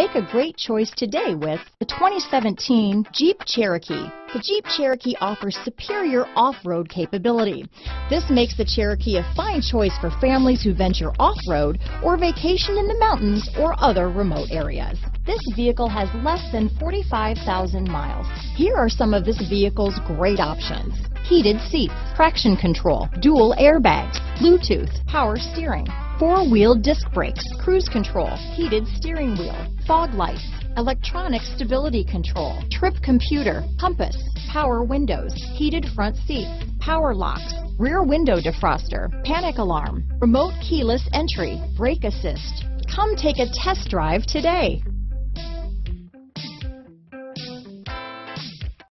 Make a great choice today with the 2017 Jeep Cherokee. The Jeep Cherokee offers superior off-road capability. This makes the Cherokee a fine choice for families who venture off-road or vacation in the mountains or other remote areas. This vehicle has less than 45,000 miles. Here are some of this vehicle's great options. Heated seats, traction control, dual airbags, Bluetooth, power steering, four-wheel disc brakes, cruise control, heated steering wheel, fog lights, electronic stability control, trip computer, compass, power windows, heated front seats, power locks, rear window defroster, panic alarm, remote keyless entry, brake assist. Come take a test drive today.